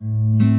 you